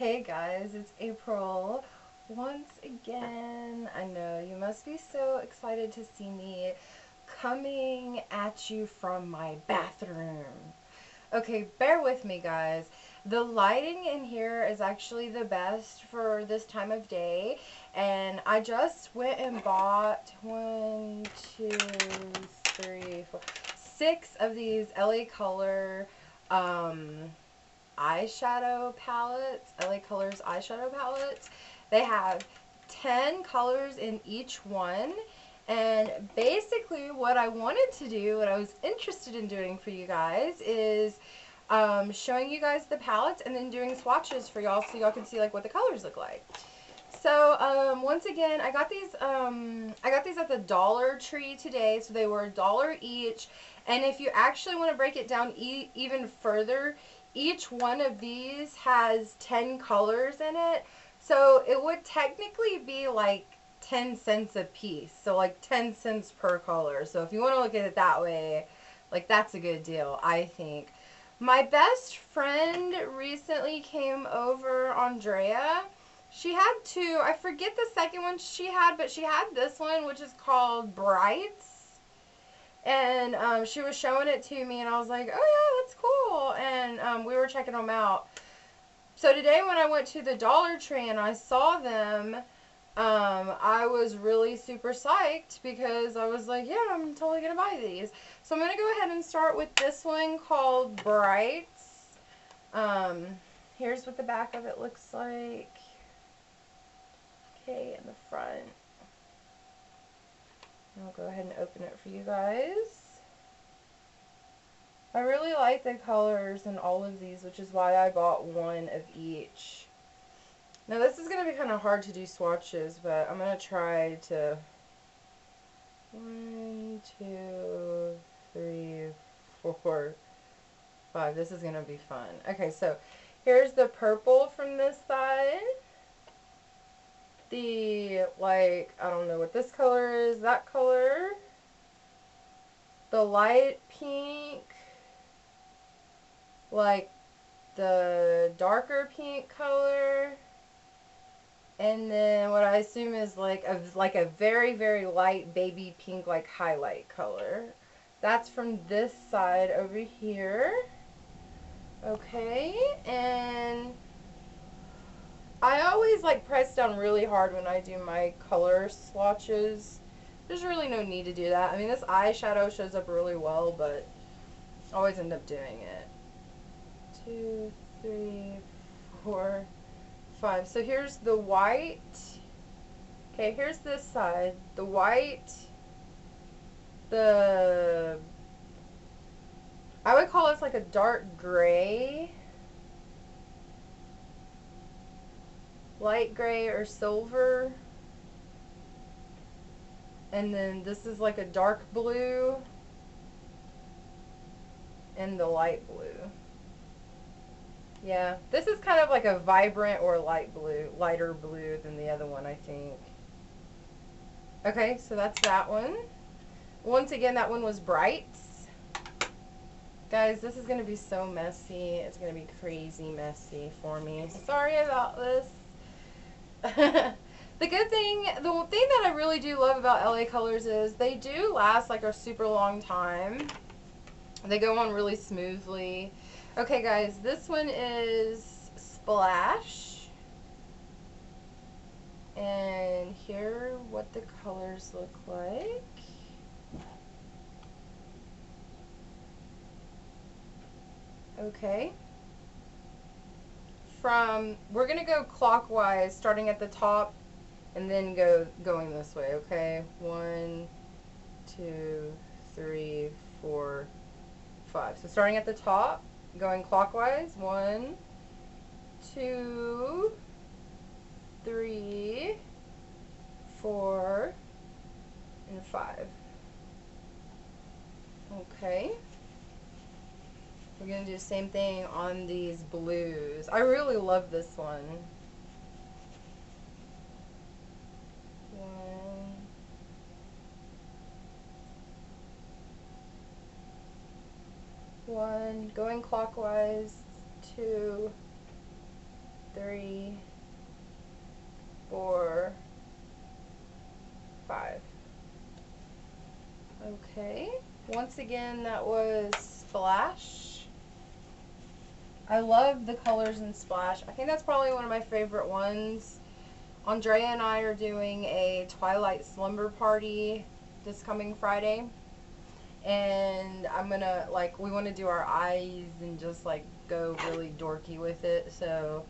Hey guys, it's April once again. I know you must be so excited to see me coming at you from my bathroom. Okay, bear with me guys. The lighting in here is actually the best for this time of day and I just went and bought one, two, three, four, six of these LA Color um, eyeshadow palettes, LA Colors eyeshadow palettes. They have 10 colors in each one. And basically what I wanted to do, what I was interested in doing for you guys is um, showing you guys the palettes and then doing swatches for y'all so y'all can see like what the colors look like. So um, once again, I got these. Um, I got these at the Dollar Tree today. So they were a dollar each. And if you actually want to break it down e even further, each one of these has 10 colors in it. So it would technically be like 10 cents a piece. So like 10 cents per color. So if you want to look at it that way, like that's a good deal, I think. My best friend recently came over, Andrea. She had two. I forget the second one she had, but she had this one, which is called Brights and um, she was showing it to me, and I was like, oh yeah, that's cool. And um, we were checking them out. So today when I went to the Dollar Tree and I saw them, um, I was really super psyched because I was like, yeah, I'm totally going to buy these. So I'm going to go ahead and start with this one called Brights. Um, here's what the back of it looks like. Okay, in the front. I'll go ahead and open it for you guys. I really like the colors in all of these, which is why I bought one of each. Now this is going to be kind of hard to do swatches, but I'm going to try to... One, two, three, four, five. This is going to be fun. Okay, so here's the purple from this side the, like, I don't know what this color is, that color, the light pink, like the darker pink color, and then what I assume is like a, like a very, very light baby pink, like highlight color. That's from this side over here. Okay, and I always like press down really hard when I do my color swatches. There's really no need to do that. I mean, this eyeshadow shows up really well, but I always end up doing it. Two, three, four, five. So here's the white. Okay, here's this side. The white, the, I would call this like a dark gray. Light gray or silver. And then this is like a dark blue and the light blue. Yeah, this is kind of like a vibrant or light blue, lighter blue than the other one, I think. Okay, so that's that one. Once again, that one was Brights. Guys, this is going to be so messy. It's going to be crazy messy for me. Sorry about this. The good thing, the thing that I really do love about LA Colors is they do last like a super long time. They go on really smoothly. Okay guys, this one is Splash. And here what the colors look like. Okay from, we're going to go clockwise, starting at the top, and then go going this way, okay? One, two, three, four, five. So starting at the top, going clockwise, one, two, three, four, and five. Okay. We're going to do the same thing on these blues. I really love this one. One. One, going clockwise, two, three, four, five. Okay. Once again, that was Splash. I love the colors in Splash. I think that's probably one of my favorite ones. Andrea and I are doing a Twilight Slumber Party this coming Friday. And I'm gonna, like, we want to do our eyes and just, like, go really dorky with it. So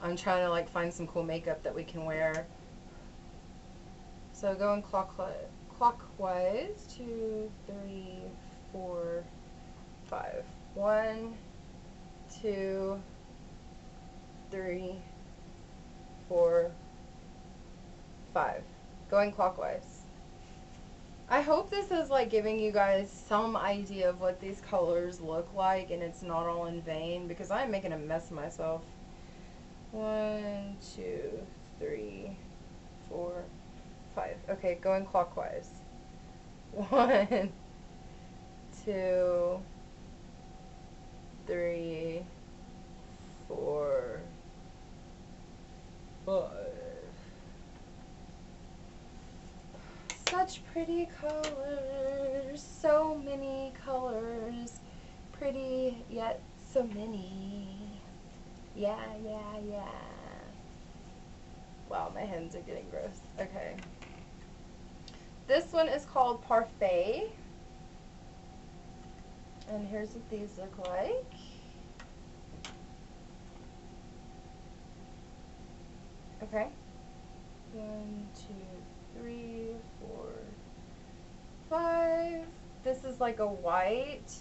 I'm trying to, like, find some cool makeup that we can wear. So going clockwise, clockwise, two, three, four, five. One, two, three, four, five. Going clockwise. I hope this is like giving you guys some idea of what these colors look like and it's not all in vain because I'm making a mess of myself. One, two, three, four, five. Okay, going clockwise. One, two, three, four, five. Such pretty colors, so many colors, pretty yet so many. Yeah, yeah, yeah. Wow, my hands are getting gross. Okay. This one is called Parfait. And here's what these look like. Okay. One, two, three, four, five. This is like a white,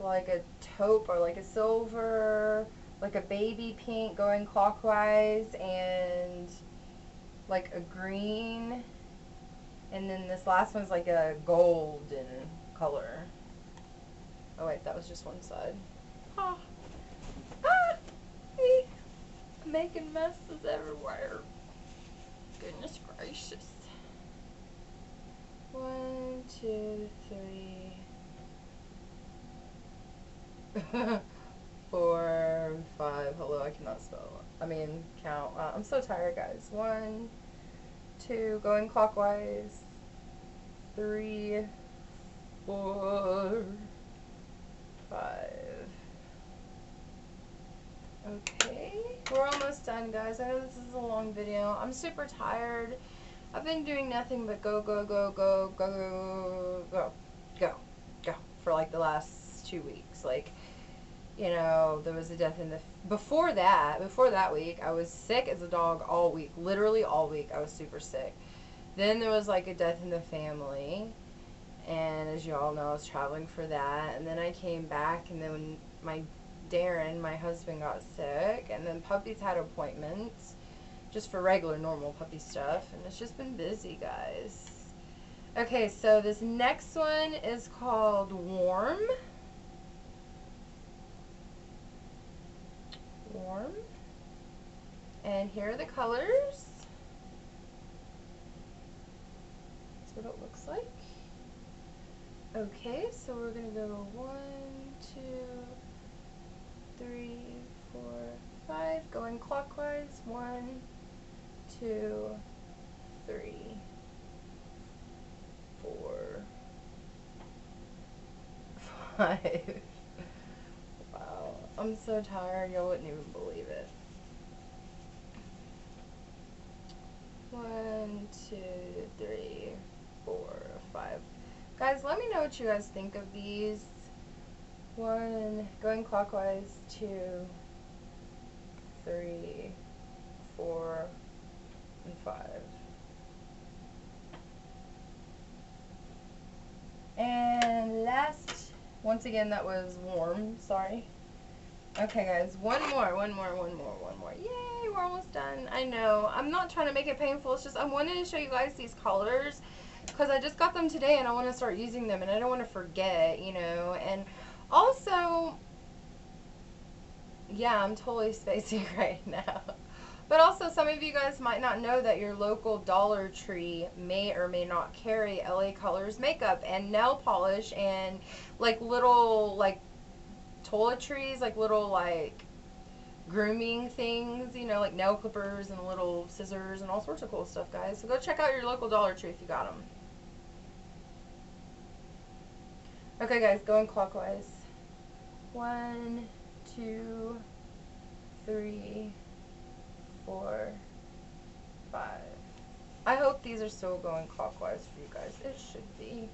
like a taupe or like a silver, like a baby pink going clockwise, and like a green. And then this last one's like a golden color. Oh wait, that was just one side. Ah, ah, making messes everywhere. Goodness gracious. One, two, three, four, five. Hello, I cannot spell. I mean, count. Uh, I'm so tired, guys. One, two, going clockwise. Three, four, five. Okay, we're almost done, guys. I know this is a long video. I'm super tired. I've been doing nothing but go, go, go, go, go, go, go, go for like the last two weeks. Like, you know, there was a death in the. Before that, before that week, I was sick as a dog all week. Literally all week, I was super sick. Then there was like a death in the family. And as you all know, I was traveling for that. And then I came back, and then my Darren, my husband, got sick. And then puppies had appointments just for regular, normal puppy stuff. And it's just been busy, guys. Okay, so this next one is called Warm. Warm. And here are the colors. That's what it looks like. Okay, so we're going to go one, two, three, four, five. Going clockwise. One, two, three, four, five. wow, I'm so tired, y'all wouldn't even believe it. One, two, three, four, five. Guys, let me know what you guys think of these. One, going clockwise, two, three, four, and five. And last, once again, that was warm, sorry. Okay, guys, one more, one more, one more, one more. Yay, we're almost done. I know. I'm not trying to make it painful. It's just I wanted to show you guys these colors because I just got them today and I want to start using them and I don't want to forget, you know. And also, yeah, I'm totally spacing right now. But also, some of you guys might not know that your local Dollar Tree may or may not carry LA Colors makeup and nail polish and like little like toiletries, like little like grooming things, you know, like nail clippers and little scissors and all sorts of cool stuff, guys. So go check out your local Dollar Tree if you got them. Okay, guys, going clockwise. One, two, three, four, five. I hope these are still going clockwise for you guys. It should be.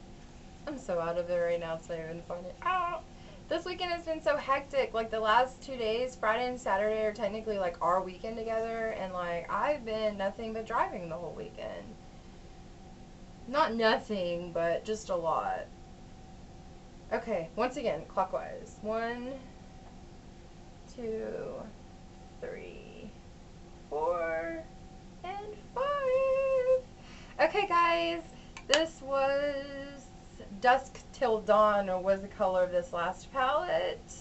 I'm so out of it right now, it's not even funny. Ah! This weekend has been so hectic. Like the last two days, Friday and Saturday are technically like our weekend together, and like I've been nothing but driving the whole weekend. Not nothing, but just a lot. Okay, once again, clockwise. One, two, three, four, and five. Okay, guys, this was Dusk Till Dawn was the color of this last palette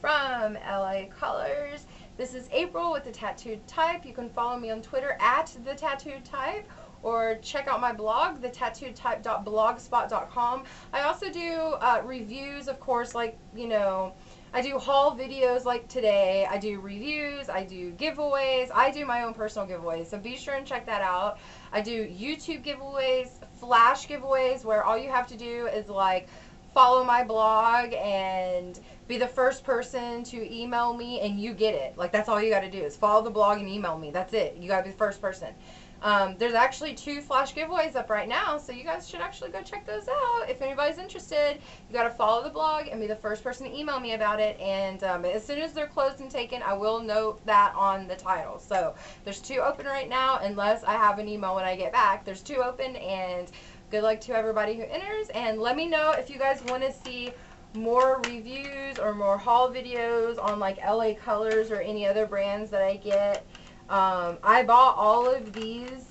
from LA Colors. This is April with the Tattooed Type. You can follow me on Twitter at the Tattooed Type or check out my blog, thetattooedtype.blogspot.com. I also do uh, reviews, of course, like, you know, I do haul videos like today. I do reviews. I do giveaways. I do my own personal giveaways. So be sure and check that out. I do YouTube giveaways, flash giveaways where all you have to do is like follow my blog and be the first person to email me and you get it. Like that's all you got to do is follow the blog and email me. That's it. You got to be the first person. Um, there's actually two flash giveaways up right now, so you guys should actually go check those out. If anybody's interested, you got to follow the blog and be the first person to email me about it. And um, as soon as they're closed and taken, I will note that on the title. So there's two open right now, unless I have an email when I get back. There's two open, and good luck to everybody who enters. And let me know if you guys want to see more reviews or more haul videos on like LA Colors or any other brands that I get. Um, I bought all of these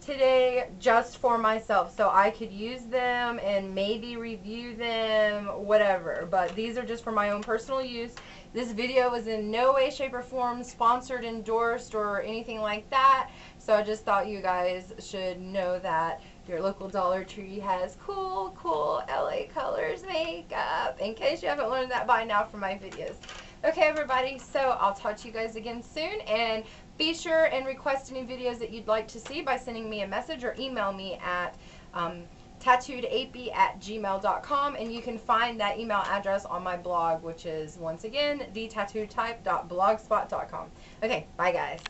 today just for myself so I could use them and maybe review them, whatever. But these are just for my own personal use. This video was in no way, shape, or form sponsored, endorsed, or anything like that. So I just thought you guys should know that your local Dollar Tree has cool, cool LA Colors makeup, in case you haven't learned that by now from my videos. Okay, everybody, so I'll talk to you guys again soon, and be sure and request any videos that you'd like to see by sending me a message or email me at um, tattooedapey at gmail.com and you can find that email address on my blog which is once again thetattooedtype.blogspot.com. Okay, bye guys.